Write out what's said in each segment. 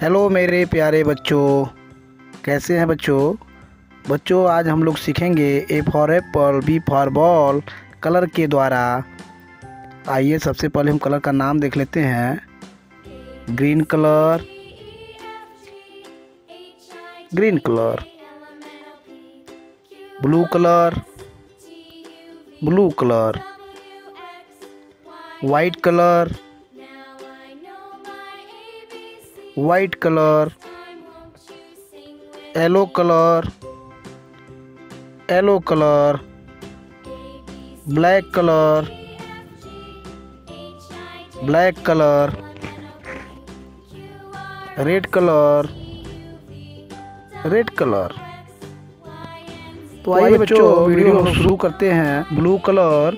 Hello मेरे प्यारे बच्चों कैसे हैं बच्चों बच्चों आज हम लोग सीखेंगे A for apple B for ball colour के द्वारा आइए सबसे पहले हम कलर का नाम देख लेते हैं green colour green colour blue colour blue colour white colour white colour yellow colour yellow colour black colour black colour red colour red colour तो आइए बच्चों वीडियो शुरू करते हैं blue colour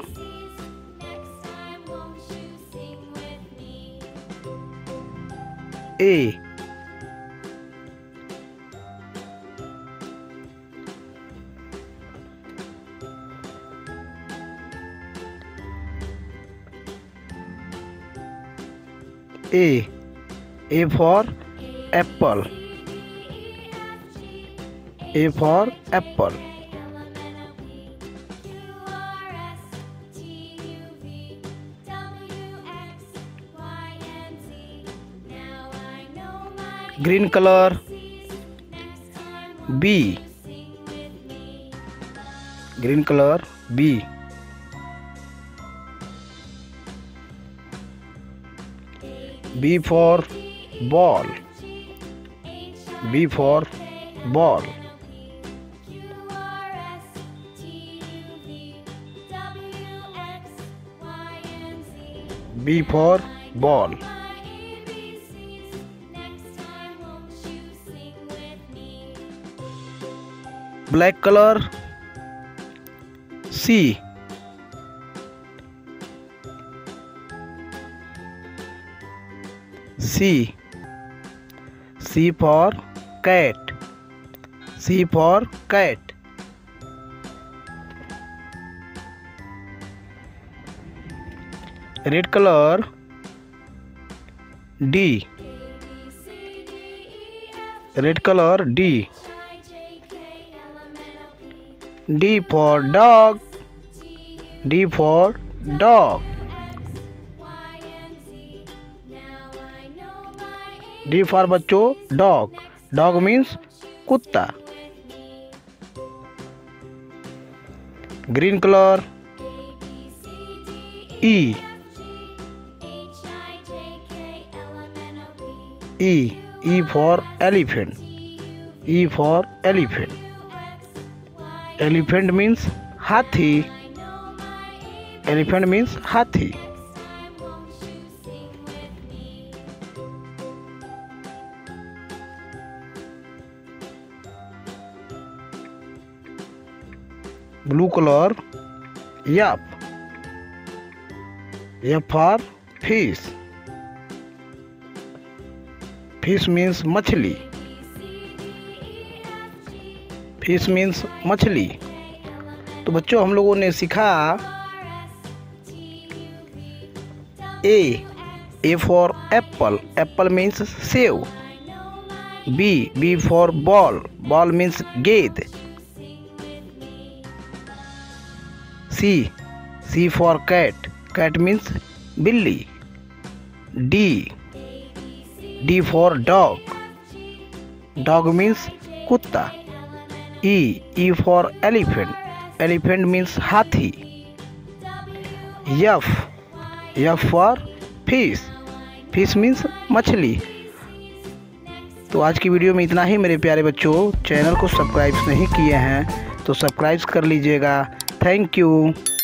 A. A. A for apple. A for apple. green color. B, green color. B. B for ball. B for ball. B for ball. black color. C. C. C for cat. C for cat. Red color. D. Red color D. D for dog. D for dog. D for बच्चों dog. Dog means कुत्ता. Green color. E. E. E for elephant. E for elephant. Elephant means हाथी elephant means हाथी blue colour yup for fish fish means मछली fish means मछली तो बच्चों हम लोगों ने सीखा A A for apple apple means save B B for ball ball means गेंद C C for cat cat means बिल्ली D D for dog dog means कुत्ता E. E for elephant. Elephant means hathi. F. F for fish. Fish means मछली तो आज की video में इतना ही मेरे प्यारे बच्चों चैनल को सब्सक्राइब नहीं किए हैं तो सब्सक्राइब कर लीजिएगा थैंक यू